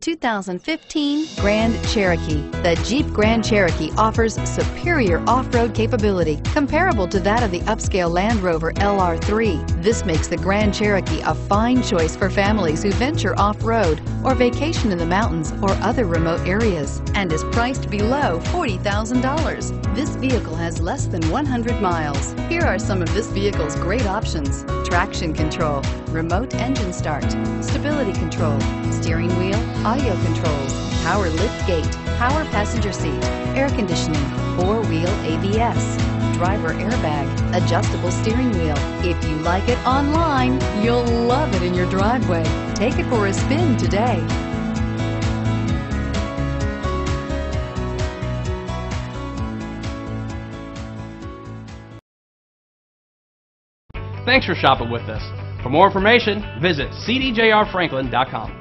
2015 Grand Cherokee. The Jeep Grand Cherokee offers superior off-road capability comparable to that of the upscale Land Rover LR3. This makes the Grand Cherokee a fine choice for families who venture off-road or vacation in the mountains or other remote areas and is priced below $40,000. This vehicle has less than 100 miles. Here are some of this vehicle's great options. Traction control, remote engine start, stability control, steering wheel, audio controls, power lift gate, power passenger seat, air conditioning, four-wheel ABS, driver airbag, adjustable steering wheel. If you like it online, you'll love it in your driveway. Take it for a spin today. Thanks for shopping with us. For more information, visit cdjrfranklin.com.